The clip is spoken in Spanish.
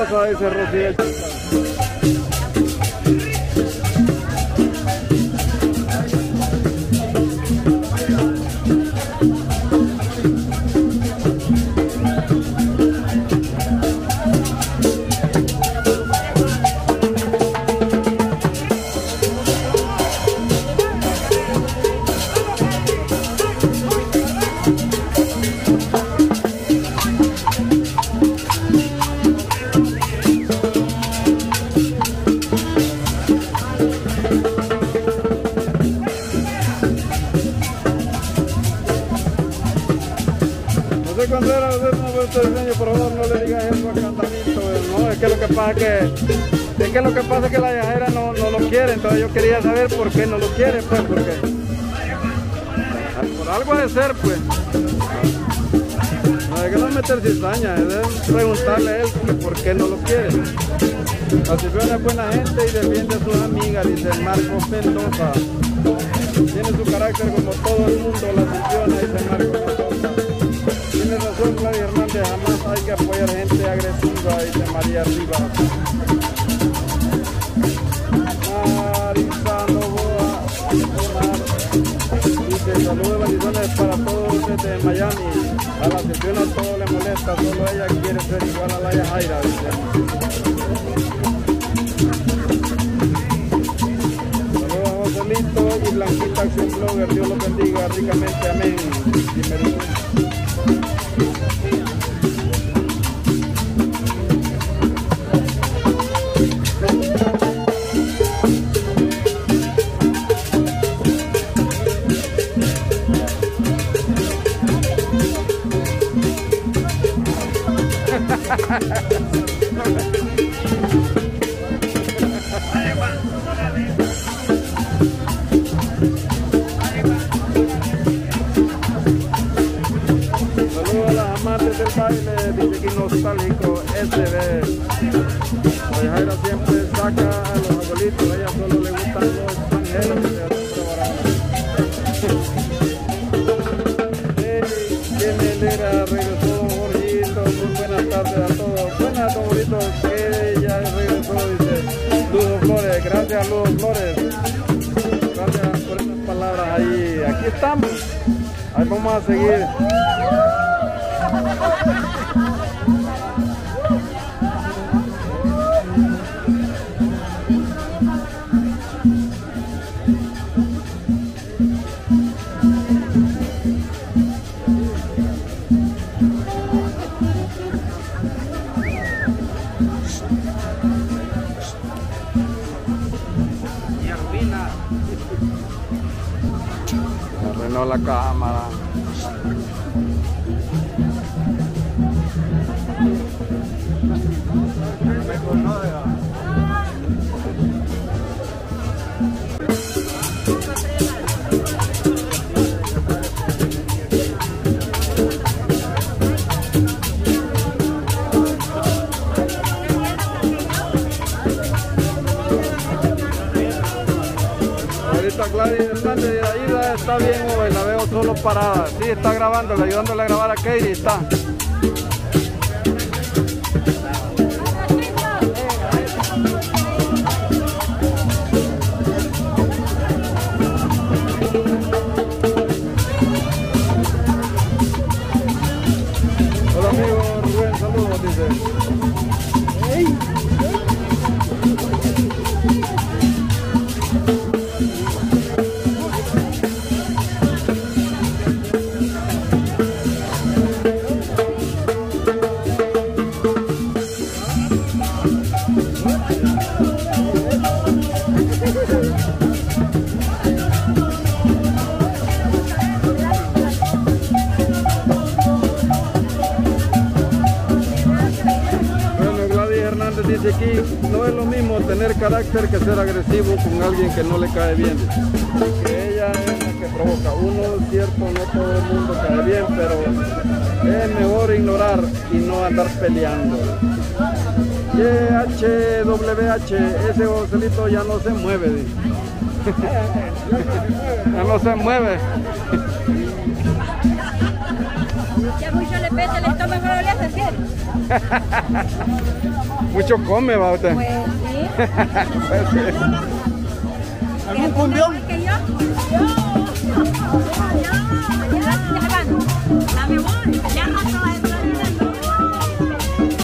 Hermosa ese Rocío. Por favor no le digas eso a Cantanito, es que lo que pasa es que, es que lo que pasa es que la viajera no, no lo quiere, entonces yo quería saber por qué no lo quiere, pues, porque por algo de ser, pues. No hay que no meter cizaña, es preguntarle a él por qué no lo quiere. La Cipriana es buena gente y defiende a sus amigas, dice Marcos Mendoza. Tiene su carácter como todo el mundo, la Cipriana, dice Marcos Mendoza. Tiene razón Que apoyar gente agresiva, dice María Rivas. Marisa Novoa, dice saludos bendiciones para todos desde Miami. A la Cipriana todo le molesta, solo ella quiere ser igual a la dice. Saludos a Joselito y Blanquita Acción Blogger. Dios los bendiga ricamente. Amén. Y Saludos a las amantes del baile, dice que nostálgico SB. La Jaira siempre saca a los abuelitos, a ella solo le gustan los extranjeros. Aquí estamos. Ahí vamos a seguir. La cámara. Está bien solo parada. Sí, está grabándole, ayudándole a grabar a Katie, está. Tener carácter que ser agresivo con alguien que no le cae bien. Que ella es la que provoca. Uno, cierto, no todo el mundo cae bien, pero es mejor ignorar y no andar peleando. YHWH, ese Joselito ya no se mueve. ya no se mueve vez estómago no le hace. Mucho come, va Pues sí. pues, sí. ¿Algún? Que yo.